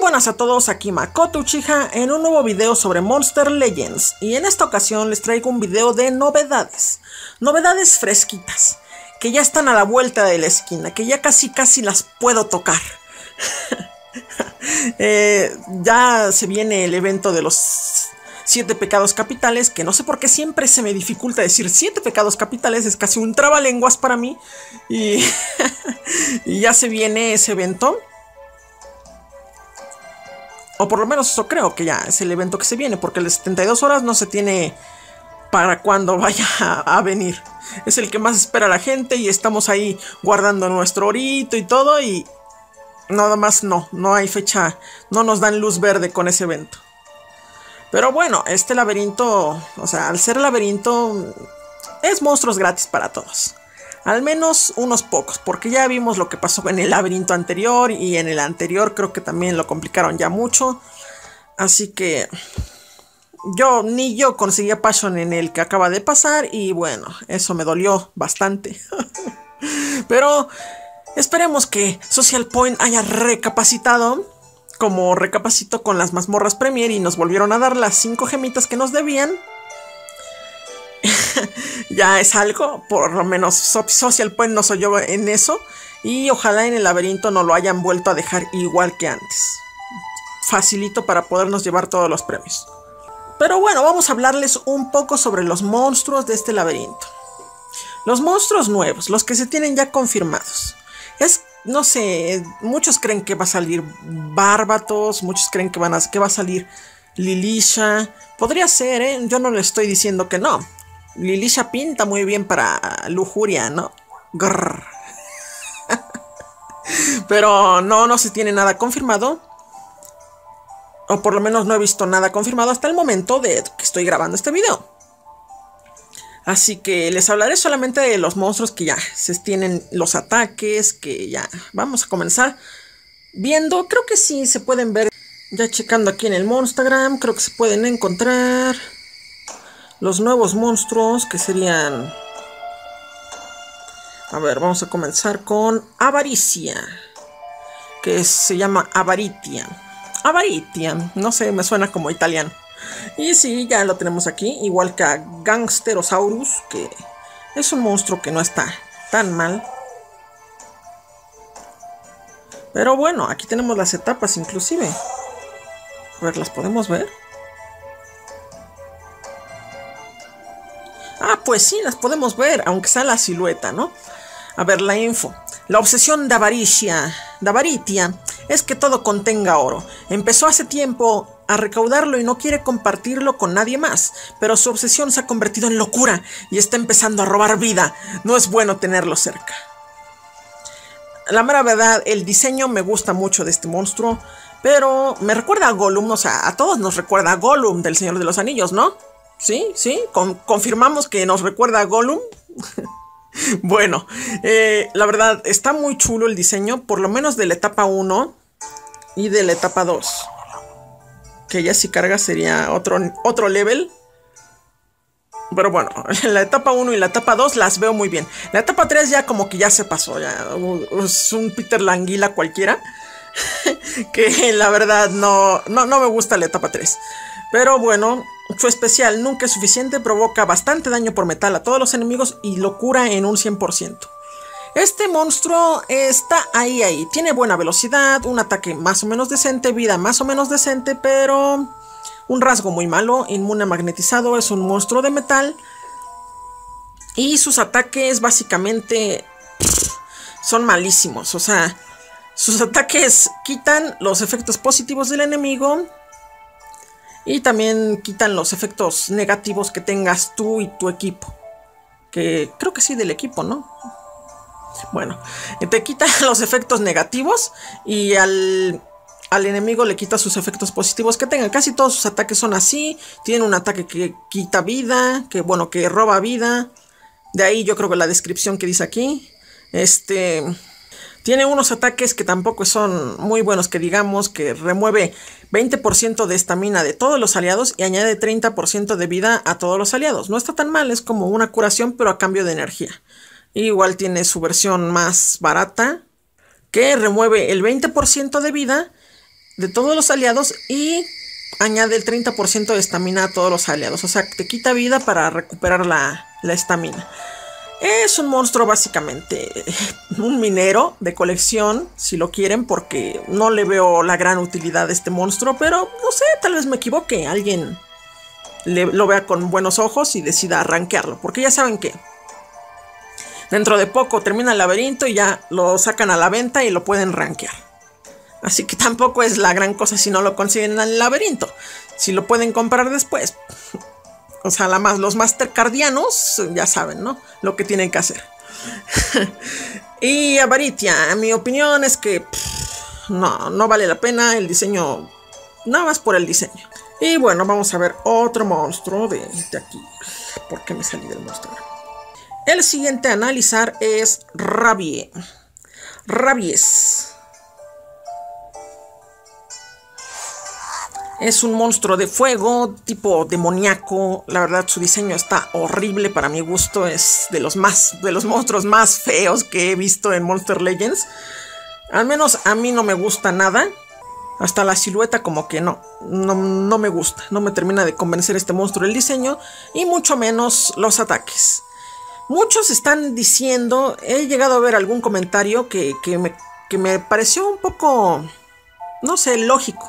buenas a todos, aquí Makoto Uchiha en un nuevo video sobre Monster Legends y en esta ocasión les traigo un video de novedades, novedades fresquitas, que ya están a la vuelta de la esquina, que ya casi casi las puedo tocar. Eh, ya se viene el evento de los siete pecados capitales, que no sé por qué siempre se me dificulta decir siete pecados capitales, es casi un trabalenguas para mí y, y ya se viene ese evento. O por lo menos eso creo que ya es el evento que se viene, porque de 72 horas no se tiene para cuando vaya a, venir. Es el que más espera la gente y estamos ahí guardando nuestro orito y todo y nada más no, no hay fecha, no nos dan luz verde con ese evento. Pero bueno, este laberinto, o sea, al ser laberinto, es monstruos gratis para todos. Al menos unos pocos, porque ya vimos lo que pasó en el laberinto anterior y en el anterior creo que también lo complicaron ya mucho. Así que yo ni yo conseguía Passion en el que acaba de pasar y bueno, eso me dolió bastante. Pero esperemos que Social Point haya recapacitado como recapacitó con las mazmorras Premier y nos volvieron a dar las 5 gemitas que nos debían ya es algo, por lo menos Social Point no soy yo en eso. Y ojalá en el laberinto no lo hayan vuelto a dejar igual que antes. Facilito para podernos llevar todos los premios. Pero bueno, vamos a hablarles un poco sobre los monstruos de este laberinto. Los monstruos nuevos, los que se tienen ya confirmados. Es, no sé, muchos creen que va a salir Bárbatos, muchos creen que, van a, que va a salir Lilisha. Podría ser, ¿eh? Yo no le estoy diciendo que no. Lilisha pinta muy bien para lujuria, ¿no? Pero no, no se tiene nada confirmado. O por lo menos no he visto nada confirmado hasta el momento de que estoy grabando este video. Así que les hablaré solamente de los monstruos que ya se tienen los ataques, que ya vamos a comenzar viendo. Creo que sí se pueden ver. Ya checando aquí en el Monstagram, creo que se pueden encontrar los nuevos monstruos que serían... A ver, vamos a comenzar con Avaricia. Que se llama Avaritia. Avaritia, no sé, me suena como italiano. Y sí, ya lo tenemos aquí, igual que a Gangsterosaurus, que es un monstruo que no está tan mal. Pero bueno, aquí tenemos las etapas inclusive. A ver, ¿las podemos ver? Ah, pues sí, las podemos ver, aunque sea la silueta, ¿no? A ver, la info. La obsesión de avaricia, de avaritia, es que todo contenga oro. Empezó hace tiempo a recaudarlo y no quiere compartirlo con nadie más, pero su obsesión se ha convertido en locura y está empezando a robar vida. No es bueno tenerlo cerca. La mera verdad, el diseño me gusta mucho de este monstruo, pero me recuerda a Gollum, o sea, a todos nos recuerda a Gollum del Señor de los Anillos, ¿no? Sí, sí, confirmamos que nos recuerda a Gollum. bueno, eh, la verdad, está muy chulo el diseño, por lo menos de la etapa 1 y de la etapa 2. Que ya si carga sería otro, otro level. Pero bueno, la etapa 1 y la etapa 2 las veo muy bien. La etapa 3 ya como que ya se pasó, ya es un Peter Languila cualquiera. que la verdad no, no, no me gusta la etapa 3. Pero bueno, su especial nunca es suficiente, provoca bastante daño por metal a todos los enemigos y lo cura en un 100%. Este monstruo está ahí, ahí. Tiene buena velocidad, un ataque más o menos decente, vida más o menos decente, pero un rasgo muy malo, inmune magnetizado, es un monstruo de metal. Y sus ataques básicamente son malísimos, o sea, sus ataques quitan los efectos positivos del enemigo y también quitan los efectos negativos que tengas tú y tu equipo. Que creo que sí del equipo, ¿no? Bueno, te quita los efectos negativos y al, al enemigo le quita sus efectos positivos que tenga. Casi todos sus ataques son así. Tiene un ataque que quita vida, que bueno, que roba vida. De ahí yo creo que la descripción que dice aquí. Este tiene unos ataques que tampoco son muy buenos, que digamos que remueve 20% de estamina de todos los aliados y añade 30% de vida a todos los aliados. No está tan mal, es como una curación pero a cambio de energía. Igual tiene su versión más barata que remueve el 20% de vida de todos los aliados y añade el 30% de estamina a todos los aliados. O sea, te quita vida para recuperar la estamina. Es un monstruo básicamente, un minero de colección, si lo quieren, porque no le veo la gran utilidad de este monstruo, pero no sé, tal vez me equivoque, alguien lo vea con buenos ojos y decida arranquearlo, porque ya saben que dentro de poco termina el laberinto y ya lo sacan a la venta y lo pueden rankear. Así que tampoco es la gran cosa si no lo consiguen en el laberinto. Si lo pueden comprar después, o sea, la los mastercardianos ya saben, ¿no? Lo que tienen que hacer. y Avaritia, mi opinión es que no, no vale la pena el diseño, nada más por el diseño. Y bueno, vamos a ver otro monstruo de, de aquí. ¿Por qué me salí del monstruo? El siguiente a analizar es Rabie. Rabies. Es un monstruo de fuego, tipo demoníaco. La verdad, su diseño está horrible para mi gusto. Es de los más, de los monstruos más feos que he visto en Monster Legends. Al menos a mí no me gusta nada. Hasta la silueta como que no, no, no me gusta. No me termina de convencer este monstruo el diseño. Y mucho menos los ataques. Muchos están diciendo, he llegado a ver algún comentario que, que, me, que me pareció un poco, no sé, lógico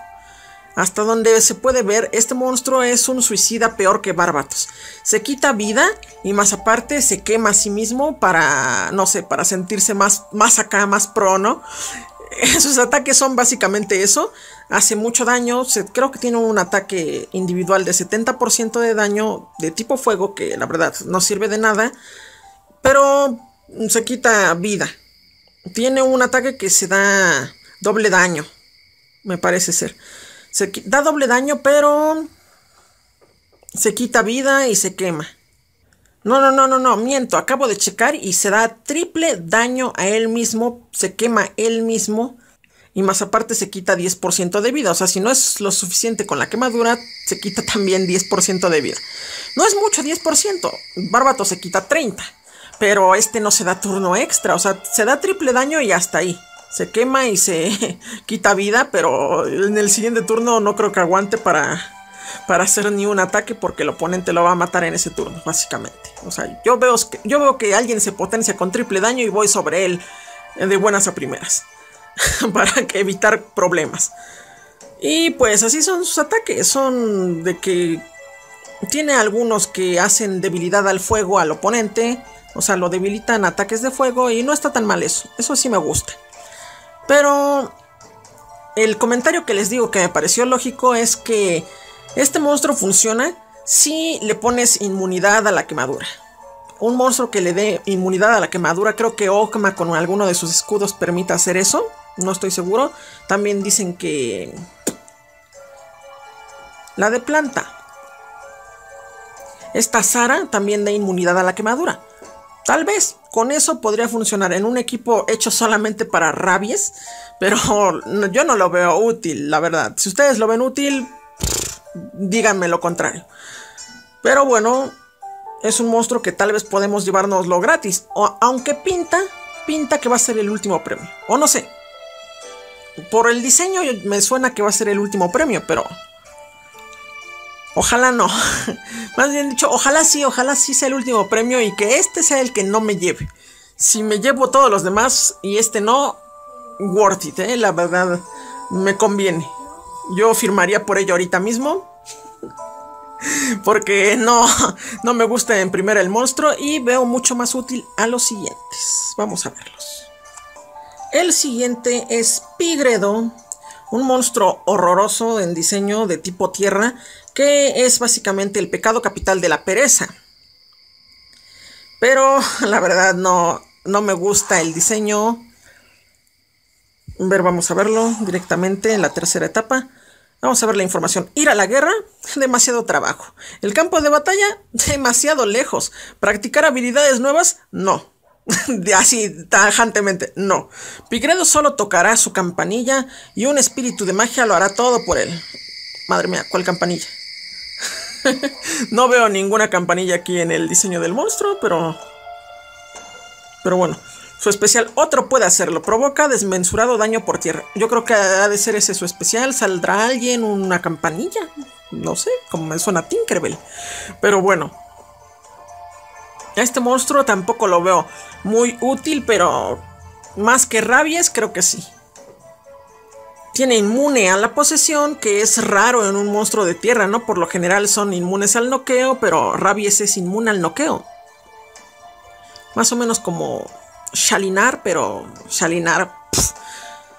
hasta donde se puede ver, este monstruo es un suicida peor que Bárbatos. Se quita vida y más aparte se quema a sí mismo para, no sé, para sentirse más, más acá, más pro, ¿no? Sus ataques son básicamente eso. Hace mucho daño. creo que tiene un ataque individual de 70% de daño de tipo fuego, que la verdad no sirve de nada. Pero se quita vida. Tiene un ataque que se da doble daño, me parece ser. Se da doble daño, pero se quita vida y se quema. No, no, no, no, no, miento, acabo de checar y se da triple daño a él mismo, se quema él mismo y más aparte se quita 10% de vida. O sea, si no es lo suficiente con la quemadura, se quita también 10% de vida. No es mucho, 10%. Bárbato se quita 30. Pero este no se da turno extra, o sea, se da triple daño y hasta ahí se quema y se quita vida, pero en el siguiente turno no creo que aguante para, para hacer ni un ataque porque el oponente lo va a matar en ese turno, básicamente. O sea, yo veo, yo veo que alguien se potencia con triple daño y voy sobre él de buenas a primeras para evitar problemas. Y pues así son sus ataques, son de que tiene algunos que hacen debilidad al fuego al oponente, o sea, lo debilitan ataques de fuego y no está tan mal eso, eso sí me gusta. Pero el comentario que les digo que me pareció lógico es que este monstruo funciona si le pones inmunidad a la quemadura. Un monstruo que le dé inmunidad a la quemadura, creo que Okma con alguno de sus escudos permite hacer eso. No estoy seguro. También dicen que... La de planta. Esta Sara también da inmunidad a la quemadura. Tal vez con eso podría funcionar en un equipo hecho solamente para rabies, pero yo no lo veo útil, la verdad. Si ustedes lo ven útil, díganme lo contrario. Pero bueno, es un monstruo que tal vez podemos llevárnoslo gratis, o, aunque pinta, pinta que va a ser el último premio, o no sé. Por el diseño me suena que va a ser el último premio, pero Ojalá no. Más bien dicho, ojalá sí, ojalá sí sea el último premio y que este sea el que no me lleve. Si me llevo todos los demás y este no, worth it, ¿eh? la verdad, me conviene. Yo firmaría por ello ahorita mismo. Porque no, no me gusta en primera el monstruo y veo mucho más útil a los siguientes. Vamos a verlos. El siguiente es Pigredo, un monstruo horroroso en diseño de tipo tierra que es básicamente el pecado capital de la pereza. Pero la verdad no, no me gusta el diseño. Ver, vamos a verlo directamente en la tercera etapa. Vamos a ver la información. Ir a la guerra, demasiado trabajo. El campo de batalla, demasiado lejos. Practicar habilidades nuevas, no. Así, tajantemente, no. Pigredo solo tocará su campanilla y un espíritu de magia lo hará todo por él. Madre mía, ¿cuál campanilla? no veo ninguna campanilla aquí en el diseño del monstruo, pero... Pero bueno. Su especial, otro puede hacerlo. Provoca desmensurado daño por tierra. Yo creo que ha de ser ese su especial. Saldrá alguien, una campanilla. No sé, como me suena Tinkerbell. Pero bueno. Este monstruo tampoco lo veo muy útil, pero más que rabies, creo que sí. Tiene inmune a la posesión, que es raro en un monstruo de tierra, ¿no? Por lo general son inmunes al noqueo, pero rabies es inmune al noqueo. Más o menos como Shalinar, pero Shalinar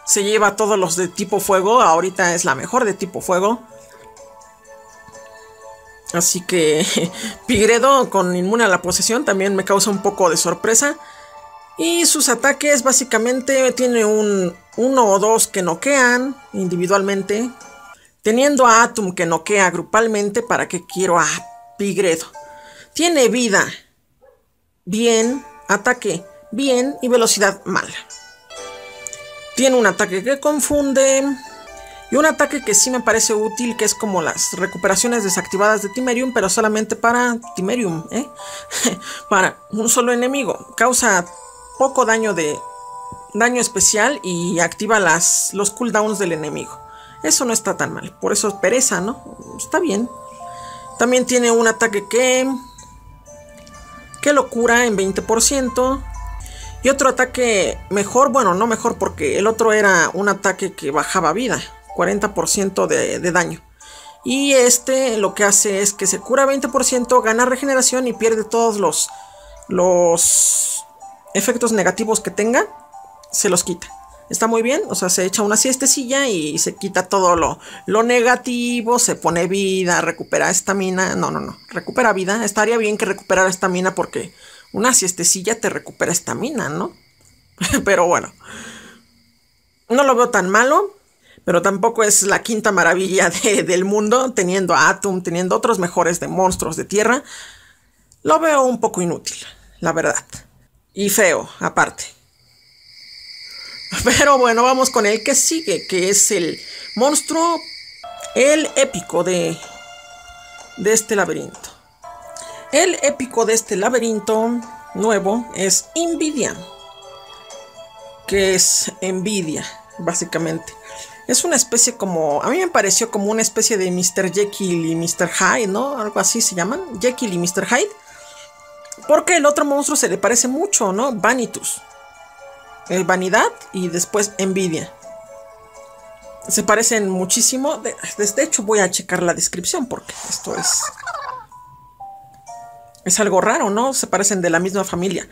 se lleva todos los de tipo fuego. Ahorita es la mejor de tipo fuego. Así que Pigredo con inmune a la posesión también me causa un poco de sorpresa. Y sus ataques básicamente tiene un uno o dos que noquean individualmente. Teniendo a Atum que noquea grupalmente, ¿para que quiero a Pigredo? Tiene vida. Bien. Ataque bien y velocidad mala. Tiene un ataque que confunde y un ataque que sí me parece útil, que es como las recuperaciones desactivadas de Timerium, pero solamente para Timerium, ¿eh? para un solo enemigo. Causa poco daño de daño especial y activa las, los cooldowns del enemigo. Eso no está tan mal, por eso pereza, ¿no? Está bien. También tiene un ataque que que lo cura en 20%. Y otro ataque mejor, bueno, no mejor porque el otro era un ataque que bajaba vida, 40% de, de daño. Y este lo que hace es que se cura 20%, gana regeneración y pierde todos los, los efectos negativos que tenga, se los quita. Está muy bien, o sea, se echa una siestecilla y se quita todo lo, lo negativo, se pone vida, recupera estamina. No, no, no, recupera vida. Estaría bien que recuperara estamina porque una siestecilla te recupera estamina, ¿no? pero bueno. No lo veo tan malo, pero tampoco es la quinta maravilla del mundo, teniendo a Atom, teniendo otros mejores de monstruos de tierra. Lo veo un poco inútil, la verdad. Y feo, aparte. Pero bueno, vamos con el que sigue, que es el monstruo, el épico de, de este laberinto. El épico de este laberinto nuevo es Nvidia, que es envidia, básicamente. Es una especie como, a mí me pareció como una especie de Mr. Jekyll y Mr. Hyde, ¿no? Algo así se llaman, Jekyll y Mr. Hyde. Porque el otro monstruo se le parece mucho, ¿no? Vanitus. El vanidad y después envidia. Se parecen muchísimo. De, hecho, voy a checar la descripción porque esto es es algo raro, ¿no? Se parecen de la misma familia.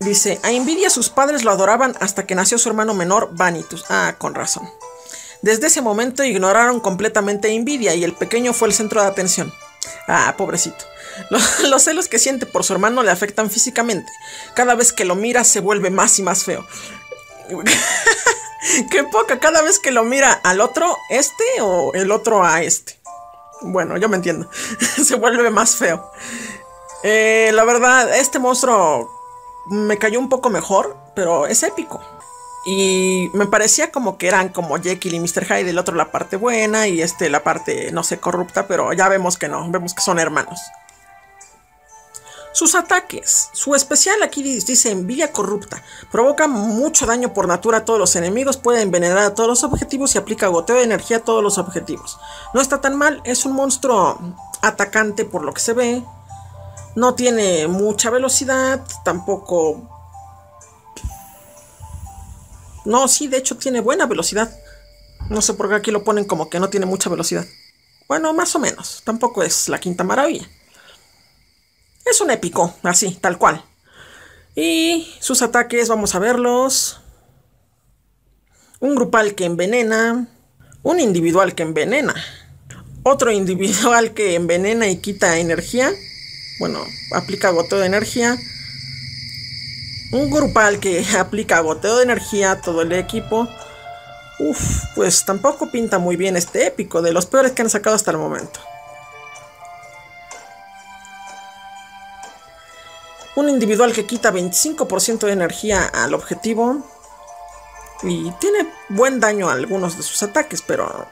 Dice, a Envidia sus padres lo adoraban hasta que nació su hermano menor, Vanitus. Ah, con razón. Desde ese momento ignoraron completamente a Envidia y el pequeño fue el centro de atención. Ah, pobrecito. Los, celos que siente por su hermano le afectan físicamente. Cada vez que lo mira se vuelve más y más feo. Qué poca, cada vez que lo mira al otro, este o el otro a este. Bueno, yo me entiendo. se vuelve más feo. Eh, la verdad, este monstruo me cayó un poco mejor, pero es épico. Y me parecía como que eran como Jekyll y Mr. Hyde, el otro la parte buena y este la parte, no sé, corrupta, pero ya vemos que no, vemos que son hermanos. Sus ataques. Su especial aquí dice envidia corrupta. Provoca mucho daño por natura a todos los enemigos, puede envenenar a todos los objetivos y aplica goteo de energía a todos los objetivos. No está tan mal, es un monstruo atacante por lo que se ve. No tiene mucha velocidad, tampoco... No, sí, de hecho tiene buena velocidad. No sé por qué aquí lo ponen como que no tiene mucha velocidad. Bueno, más o menos. Tampoco es la quinta maravilla. Es un épico, así, tal cual. Y sus ataques, vamos a verlos. Un grupal que envenena. Un individual que envenena. Otro individual que envenena y quita energía bueno, aplica goteo de energía. Un grupal que aplica goteo de energía a todo el equipo. Uf, pues tampoco pinta muy bien este épico, de los peores que han sacado hasta el momento. Un individual que quita 25% de energía al objetivo. Y tiene buen daño a algunos de sus ataques, pero...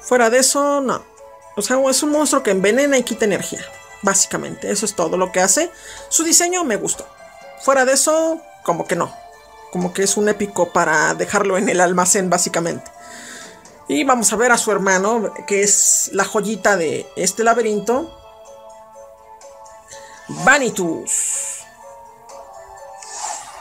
fuera de eso, no. O sea, es un monstruo que envenena y quita energía. Básicamente, eso es todo lo que hace. Su diseño me gustó. fuera de eso, como que no. Como que es un épico para dejarlo en el almacén, básicamente. Y vamos a ver a su hermano, que es la joyita de este laberinto. Vanitus.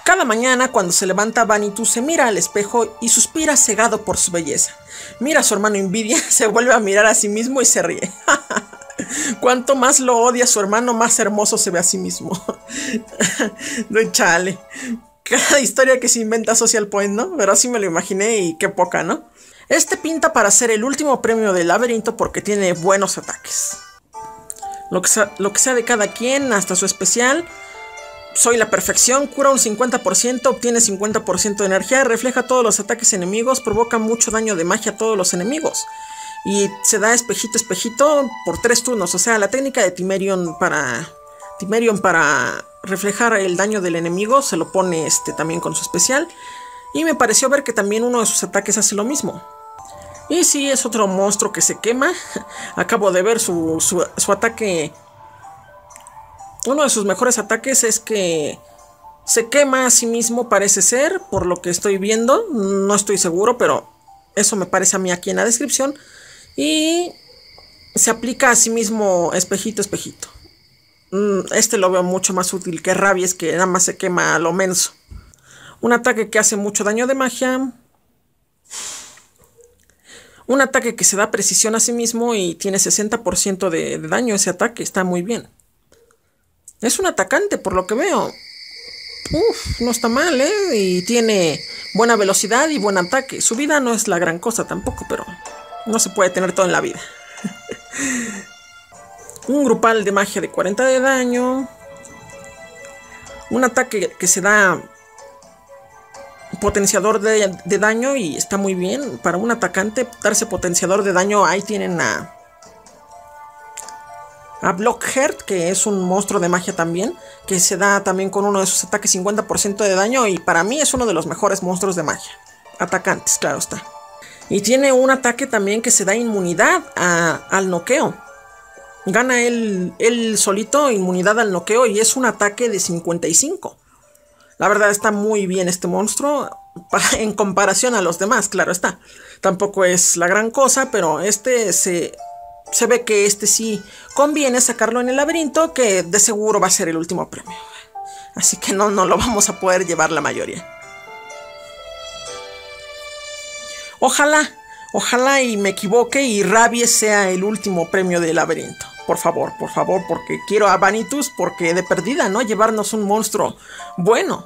Cada mañana cuando se levanta Vanitus se mira al espejo y suspira cegado por su belleza. Mira a su hermano Envidia, se vuelve a mirar a sí mismo y se ríe. Cuanto más lo odia su hermano, más hermoso se ve a sí mismo. no chale. Cada historia que se inventa Social Point, ¿no? Pero así me lo imaginé y qué poca, ¿no? Este pinta para ser el último premio del laberinto porque tiene buenos ataques. Lo que, lo que sea de cada quien, hasta su especial, soy la perfección, cura un 50%, obtiene 50% de energía, refleja todos los ataques enemigos, provoca mucho daño de magia a todos los enemigos. Y se da espejito, espejito por tres turnos. O sea, la técnica de Timerion para. Timerion para reflejar el daño del enemigo. Se lo pone este también con su especial. Y me pareció ver que también uno de sus ataques hace lo mismo. Y sí, es otro monstruo que se quema. Acabo de ver su, su, su ataque uno de sus mejores ataques es que se quema a sí mismo, parece ser, por lo que estoy viendo. No estoy seguro, pero eso me parece a mí aquí en la descripción. Y se aplica a sí mismo espejito, espejito. Mm, este lo veo mucho más útil que Rabies, que nada más se quema a lo menso. Un ataque que hace mucho daño de magia. Un ataque que se da precisión a sí mismo y tiene 60% de, de daño ese ataque. Está muy bien. Es un atacante, por lo que veo. Uf, no está mal, ¿eh? Y tiene buena velocidad y buen ataque. Su vida no es la gran cosa tampoco, pero no se puede tener todo en la vida. un grupal de magia de 40 de daño. Un ataque que se da potenciador de, daño y está muy bien. Para un atacante, darse potenciador de daño, ahí tienen a a Blockheart, que es un monstruo de magia también, que se da también con uno de sus ataques 50% de daño y para mí es uno de los mejores monstruos de magia. Atacantes, claro está. Y tiene un ataque también que se da inmunidad al noqueo. Gana él, él solito inmunidad al noqueo y es un ataque de 55. La verdad está muy bien este monstruo en comparación a los demás, claro está. Tampoco es la gran cosa, pero este se se ve que este sí conviene sacarlo en el laberinto, que de seguro va a ser el último premio. Así que no, no lo vamos a poder llevar la mayoría. Ojalá, ojalá y me equivoque y Rabie sea el último premio del laberinto. Por favor, por favor, porque quiero a Vanitus, porque de perdida, ¿no? Llevarnos un monstruo bueno.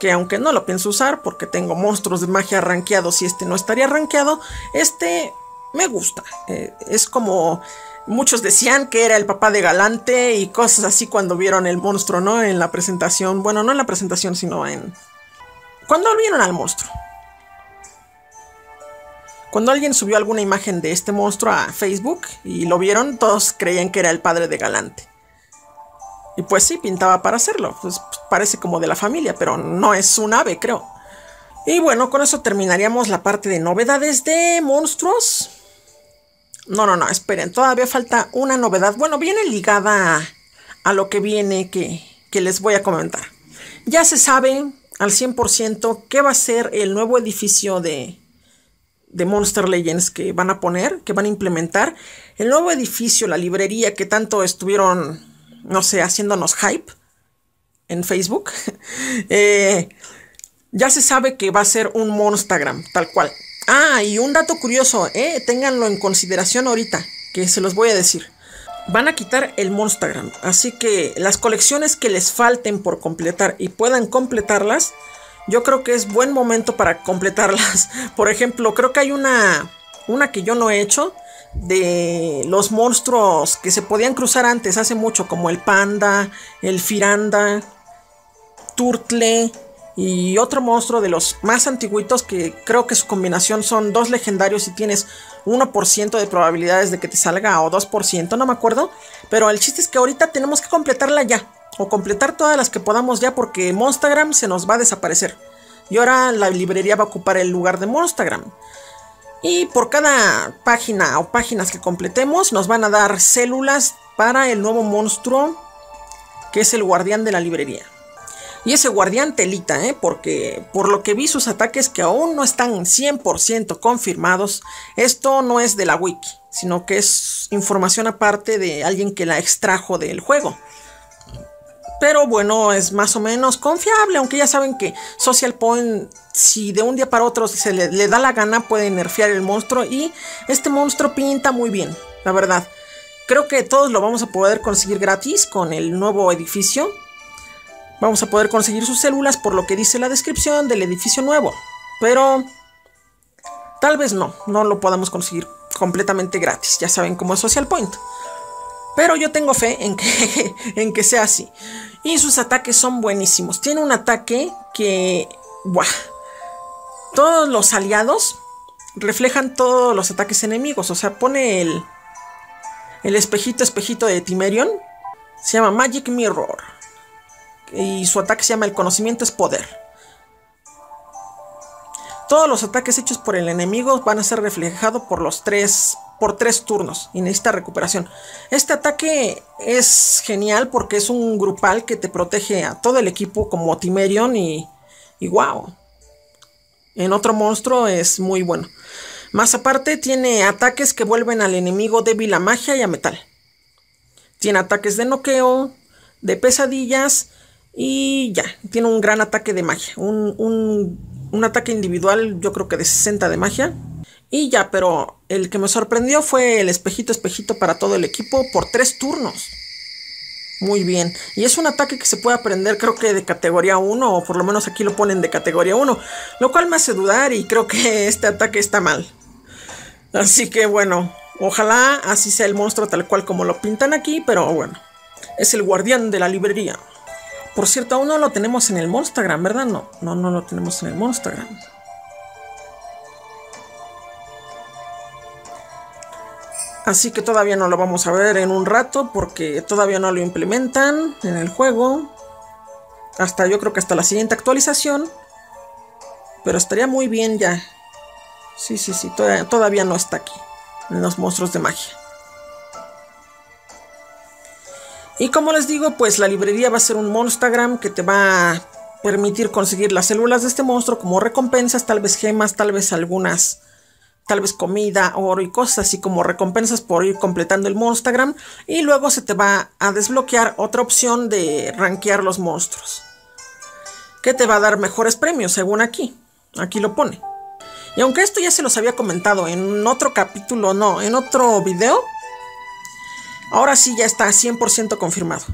Que aunque no lo pienso usar, porque tengo monstruos de magia rankeados y este no estaría rankeado, este me gusta. Eh, es como muchos decían que era el papá de Galante y cosas así cuando vieron el monstruo, ¿no? En la presentación. Bueno, no en la presentación, sino en... Cuando vieron al monstruo. Cuando alguien subió alguna imagen de este monstruo a Facebook y lo vieron, todos creían que era el padre de Galante. Y pues sí, pintaba para hacerlo. Pues parece como de la familia, pero no es un ave, creo. Y bueno, con eso terminaríamos la parte de novedades de monstruos. No, no, no, esperen, todavía falta una novedad. Bueno, viene ligada a, lo que viene que, que les voy a comentar. Ya se sabe al 100% qué va a ser el nuevo edificio de, de Monster Legends que van a poner, que van a implementar. El nuevo edificio, la librería que tanto estuvieron, no sé, haciéndonos hype en Facebook. eh, ya se sabe que va a ser un Monstagram, tal cual. Ah, y un dato curioso, eh, ténganlo en consideración ahorita, que se los voy a decir. Van a quitar el Monstagram, así que las colecciones que les falten por completar y puedan completarlas, yo creo que es buen momento para completarlas. Por ejemplo, creo que hay una, una que yo no he hecho de los monstruos que se podían cruzar antes, hace mucho, como el panda, el firanda, turtle, y otro monstruo de los más antiguitos que creo que su combinación son dos legendarios y tienes 1% de probabilidades de que te salga o 2%, no me acuerdo. Pero el chiste es que ahorita tenemos que completarla ya. O completar todas las que podamos ya porque Monstagram se nos va a desaparecer. Y ahora la librería va a ocupar el lugar de Monstagram. Y por cada página o páginas que completemos nos van a dar células para el nuevo monstruo que es el guardián de la librería. Y ese guardián telita, ¿eh? porque por lo que vi sus ataques que aún no están 100% confirmados, esto no es de la wiki, sino que es información aparte de alguien que la extrajo del juego. Pero bueno, es más o menos confiable, aunque ya saben que Social Point, si de un día para otro se le, da la gana, puede nerfear el monstruo. Y este monstruo pinta muy bien, la verdad. Creo que todos lo vamos a poder conseguir gratis con el nuevo edificio. Vamos a poder conseguir sus células por lo que dice la descripción del edificio nuevo. Pero tal vez no, no lo podamos conseguir completamente gratis. Ya saben cómo es Social Point. Pero yo tengo fe en que, en que sea así. Y sus ataques son buenísimos. Tiene un ataque que... ¡Buah! Todos los aliados reflejan todos los ataques enemigos. O sea, pone el, el espejito, espejito de Timerion. Se llama Magic Mirror. Y su ataque se llama El conocimiento es poder. Todos los ataques hechos por el enemigo van a ser reflejados por los tres por tres turnos y necesita recuperación. Este ataque es genial porque es un grupal que te protege a todo el equipo como Timerion y, y wow. En otro monstruo es muy bueno. Más aparte tiene ataques que vuelven al enemigo débil a magia y a metal. Tiene ataques de noqueo, de pesadillas y ya. Tiene un gran ataque de magia. Un, un, un ataque individual yo creo que de 60 de magia y ya, pero el que me sorprendió fue el espejito, espejito para todo el equipo por tres turnos. Muy bien. Y es un ataque que se puede aprender creo que de categoría 1, o por lo menos aquí lo ponen de categoría 1. Lo cual me hace dudar y creo que este ataque está mal. Así que bueno, ojalá así sea el monstruo tal cual como lo pintan aquí, pero bueno. Es el guardián de la librería. Por cierto, aún no lo tenemos en el Monstagram, ¿verdad? No, no, no lo tenemos en el Monstagram. Así que todavía no lo vamos a ver en un rato porque todavía no lo implementan en el juego. Hasta yo creo que hasta la siguiente actualización. Pero estaría muy bien ya. Sí, sí, sí, todavía, no está aquí. En los monstruos de magia. Y como les digo, pues la librería va a ser un Monstagram que te va a permitir conseguir las células de este monstruo como recompensas, tal vez gemas, tal vez algunas tal vez comida, oro y cosas así como recompensas por ir completando el Monstagram y luego se te va a desbloquear otra opción de rankear los monstruos que te va a dar mejores premios según aquí, aquí lo pone. Y aunque esto ya se los había comentado en otro capítulo, no, en otro video, ahora sí ya está 100% confirmado.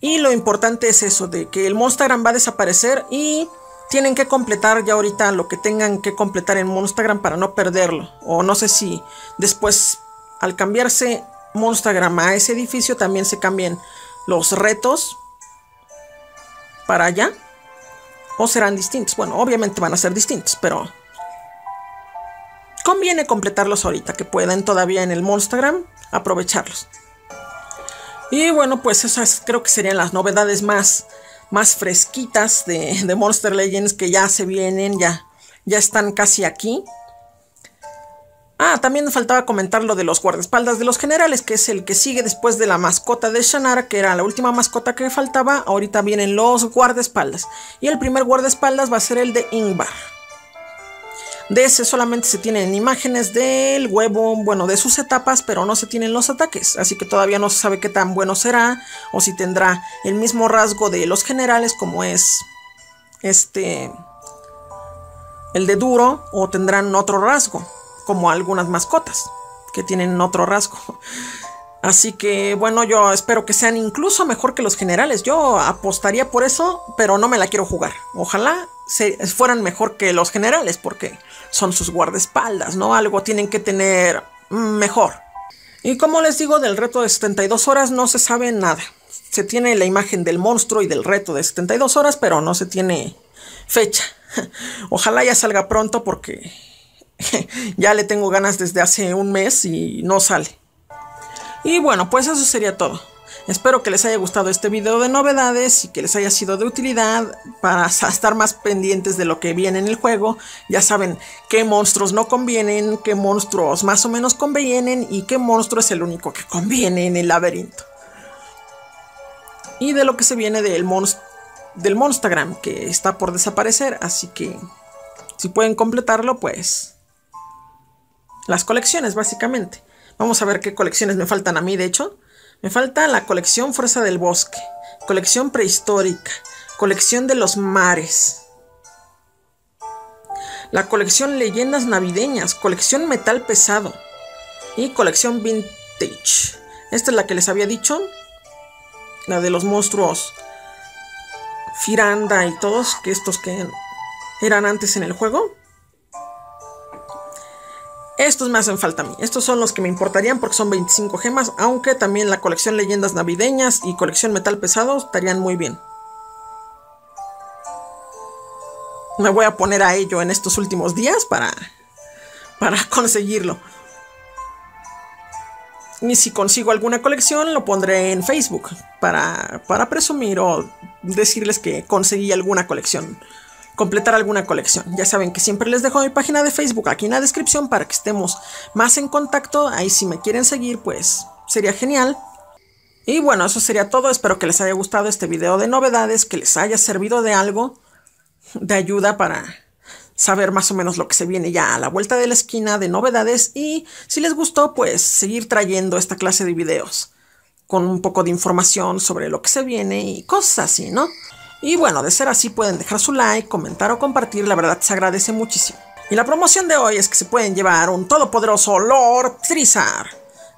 Y lo importante es eso, de que el Monstagram va a desaparecer y tienen que completar ya ahorita lo que tengan que completar en Monstagram para no perderlo. O no sé si después al cambiarse Monstagram a ese edificio también se cambien los retos para allá. O serán distintos. Bueno, obviamente van a ser distintos, pero conviene completarlos ahorita, que puedan todavía en el Monstagram aprovecharlos. Y bueno, pues esas creo que serían las novedades más más fresquitas de, Monster Legends que ya se vienen, ya, ya están casi aquí. Ah, también faltaba comentar lo de los guardaespaldas de los generales, que es el que sigue después de la mascota de Shannara, que era la última mascota que faltaba. Ahorita vienen los guardaespaldas. Y el primer guardaespaldas va a ser el de Ingvar. De ese solamente se tienen imágenes del huevo, bueno, de sus etapas, pero no se tienen los ataques. Así que todavía no se sabe qué tan bueno será o si tendrá el mismo rasgo de los generales como es este el de duro o tendrán otro rasgo, como algunas mascotas que tienen otro rasgo. Así que bueno, yo espero que sean incluso mejor que los generales. Yo apostaría por eso, pero no me la quiero jugar. Ojalá fueran mejor que los generales, porque son sus guardaespaldas, ¿no? Algo tienen que tener mejor. Y como les digo, del reto de 72 horas no se sabe nada. Se tiene la imagen del monstruo y del reto de 72 horas, pero no se tiene fecha. Ojalá ya salga pronto porque ya le tengo ganas desde hace un mes y no sale. Y bueno, pues eso sería todo. Espero que les haya gustado este video de novedades y que les haya sido de utilidad para estar más pendientes de lo que viene en el juego. Ya saben qué monstruos no convienen, qué monstruos más o menos convienen y qué monstruo es el único que conviene en el laberinto. Y de lo que se viene del monstruo del Monstagram que está por desaparecer, así que si pueden completarlo, pues las colecciones básicamente. Vamos a ver qué colecciones me faltan a mí, de hecho. Me falta la colección Fuerza del Bosque, colección prehistórica, colección de los mares, la colección Leyendas Navideñas, colección Metal Pesado y colección Vintage. Esta es la que les había dicho, la de los monstruos Firanda y todos, que estos que eran antes en el juego. Estos me hacen falta a mí. Estos son los que me importarían porque son 25 gemas. Aunque también la colección Leyendas Navideñas y colección Metal Pesado estarían muy bien. Me voy a poner a ello en estos últimos días para, para conseguirlo. Y si consigo alguna colección, lo pondré en Facebook para, para presumir o decirles que conseguí alguna colección completar alguna colección. Ya saben que siempre les dejo mi página de Facebook aquí en la descripción para que estemos más en contacto. Ahí si me quieren seguir, pues sería genial. Y bueno, eso sería todo. Espero que les haya gustado este video de novedades, que les haya servido de algo, de ayuda para saber más o menos lo que se viene ya a la vuelta de la esquina de novedades y si les gustó, pues seguir trayendo esta clase de videos con un poco de información sobre lo que se viene y cosas así, ¿no? Y bueno, de ser así pueden dejar su like, comentar o compartir, la verdad se agradece muchísimo. Y la promoción de hoy es que se pueden llevar un todopoderoso Lord Trizar.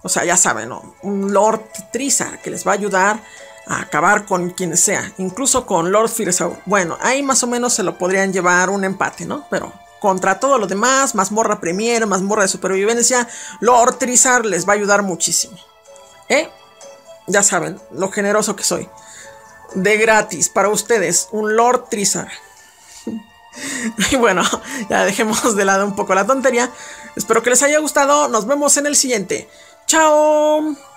O sea, ya saben, ¿no? Un Lord Trizar que les va a ayudar a acabar con quien sea, incluso con Lord Firsaur. Bueno, ahí más o menos se lo podrían llevar un empate, ¿no? Pero contra todo lo demás, mazmorra Premier, mazmorra de supervivencia, Lord Trizar les va a ayudar muchísimo. ¿Eh? Ya saben, lo generoso que soy de gratis para ustedes, un Lord Trizar. y bueno, ya dejemos de lado un poco la tontería. Espero que les haya gustado. Nos vemos en el siguiente. ¡Chao!